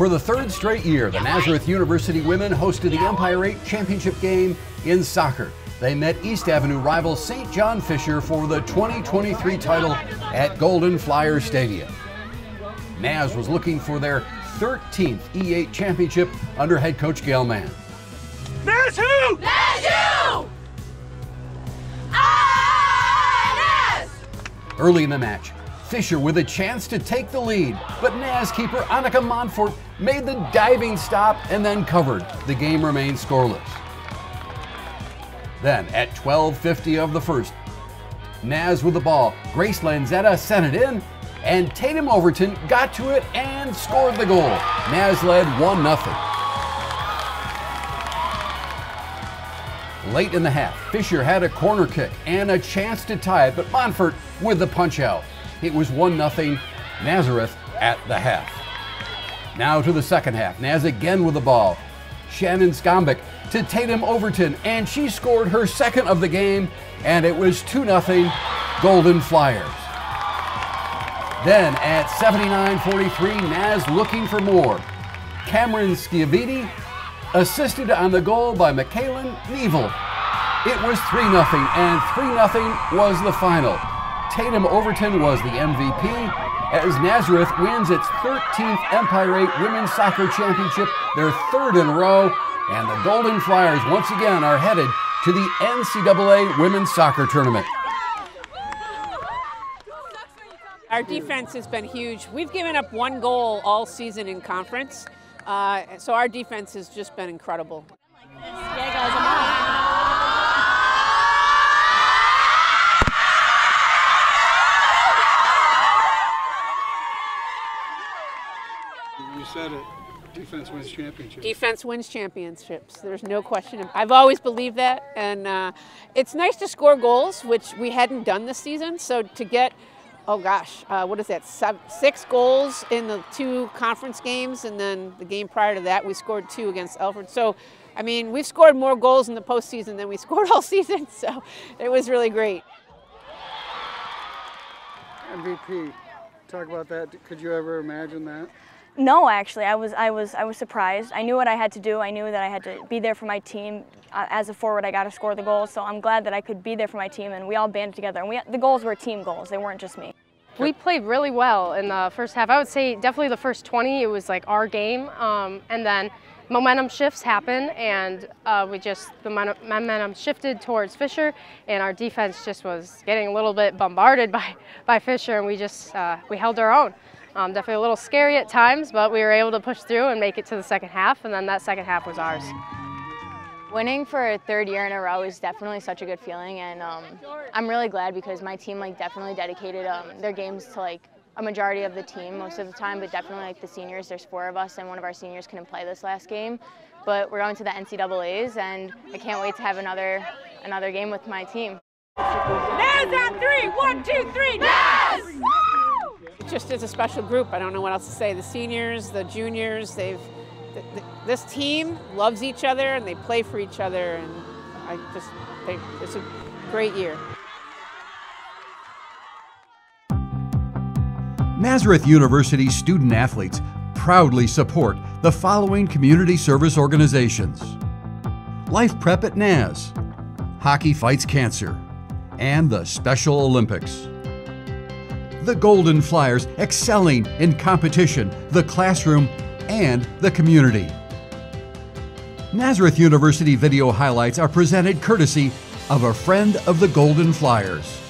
For the third straight year, the Nazareth University women hosted the Empire 8 championship game in soccer. They met East Avenue rival St. John Fisher for the 2023 title at Golden Flyer Stadium. Naz was looking for their 13th E8 championship under head coach Gail Mann. Naz who? Naz you! Ah, Naz! Early in the match, Fisher with a chance to take the lead, but Naz keeper Annika Monfort made the diving stop and then covered. The game remained scoreless. Then, at 12.50 of the first, Naz with the ball. Grace Lanzetta sent it in, and Tatum Overton got to it and scored the goal. Naz led 1 0. Late in the half, Fisher had a corner kick and a chance to tie it, but Monfort with the punch out. It was 1 0 Nazareth at the half. Now to the second half. Naz again with the ball. Shannon Skombick to Tatum Overton, and she scored her second of the game, and it was 2 0 Golden Flyers. Then at 79-43, Naz looking for more. Cameron Schiaviti assisted on the goal by Michaelan Neville. It was 3 0, and 3 0 was the final. Tatum Overton was the MVP as Nazareth wins its 13th Empire 8 Women's Soccer Championship, their third in a row, and the Golden Flyers once again are headed to the NCAA Women's Soccer Tournament. Our defense has been huge. We've given up one goal all season in conference, uh, so our defense has just been incredible. You said it. Defense wins championships. Defense wins championships. There's no question. I've always believed that, and uh, it's nice to score goals, which we hadn't done this season. So to get, oh gosh, uh, what is that? Seven, six goals in the two conference games, and then the game prior to that, we scored two against Alfred. So, I mean, we've scored more goals in the postseason than we scored all season. So it was really great. MVP. Talk about that. Could you ever imagine that? No, actually, I was I was I was surprised. I knew what I had to do. I knew that I had to be there for my team. Uh, as a forward, I got to score the goals. So I'm glad that I could be there for my team, and we all banded together. And we the goals were team goals. They weren't just me. We played really well in the first half. I would say definitely the first 20. It was like our game, um, and then momentum shifts happen, and uh, we just the momentum shifted towards Fisher, and our defense just was getting a little bit bombarded by by Fisher, and we just uh, we held our own. Um, definitely a little scary at times, but we were able to push through and make it to the second half, and then that second half was ours. Winning for a third year in a row is definitely such a good feeling, and um, I'm really glad because my team like definitely dedicated um, their games to like a majority of the team most of the time, but definitely like the seniors. There's four of us, and one of our seniors couldn't play this last game, but we're going to the NCAA's, and I can't wait to have another another game with my team. Naz on three, one, two, three, Naz! Just as a special group. I don't know what else to say. The seniors, the juniors, they've th th this team loves each other and they play for each other, and I just they, it's a great year. Nazareth University student athletes proudly support the following community service organizations Life Prep at Naz, Hockey Fights Cancer, and the Special Olympics the Golden Flyers excelling in competition, the classroom, and the community. Nazareth University video highlights are presented courtesy of a friend of the Golden Flyers.